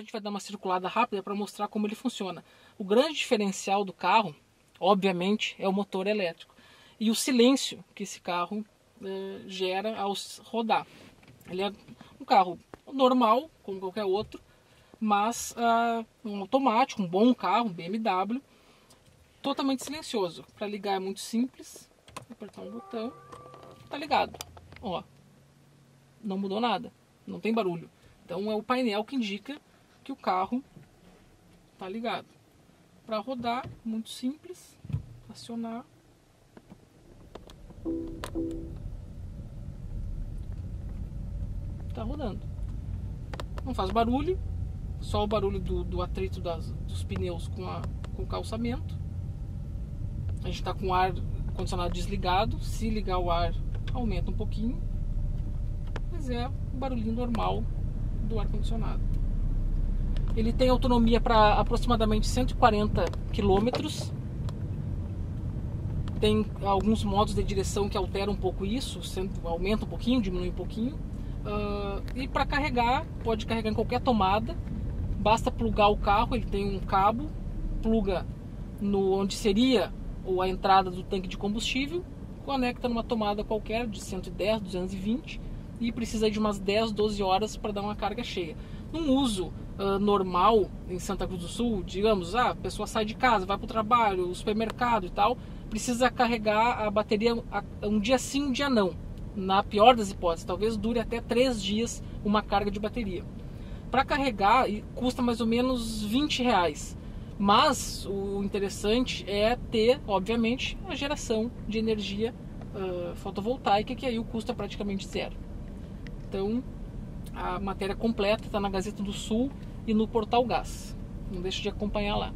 gente vai dar uma circulada rápida para mostrar como ele funciona. O grande diferencial do carro, obviamente, é o motor elétrico e o silêncio que esse carro eh, gera ao rodar. Ele é um carro normal, como qualquer outro, mas uh, um automático, um bom carro, um BMW, totalmente silencioso. Para ligar é muito simples, apertar um botão, tá ligado. Ó, não mudou nada, não tem barulho. Então é o painel que indica que o carro tá ligado. Para rodar, muito simples, acionar. Tá rodando. Não faz barulho, só o barulho do, do atrito das, dos pneus com, a, com o calçamento. A gente está com o ar condicionado desligado. Se ligar o ar, aumenta um pouquinho. Mas é o barulhinho normal do ar condicionado. Ele tem autonomia para aproximadamente 140 quilômetros. Tem alguns modos de direção que alteram um pouco isso, aumenta um pouquinho, diminui um pouquinho. Uh, e para carregar, pode carregar em qualquer tomada basta plugar o carro, ele tem um cabo, pluga no onde seria ou a entrada do tanque de combustível, conecta numa tomada qualquer de 110, 220 e precisa de umas 10, 12 horas para dar uma carga cheia. Num uso uh, normal em Santa Cruz do Sul, digamos, ah, a pessoa sai de casa, vai para o trabalho, supermercado e tal, precisa carregar a bateria um dia sim, um dia não. Na pior das hipóteses, talvez dure até 3 dias uma carga de bateria para carregar custa mais ou menos 20 reais. Mas o interessante é ter, obviamente, a geração de energia uh, fotovoltaica, que aí o custo é praticamente zero. Então, a matéria completa está na Gazeta do Sul e no Portal Gás. Não deixe de acompanhar lá.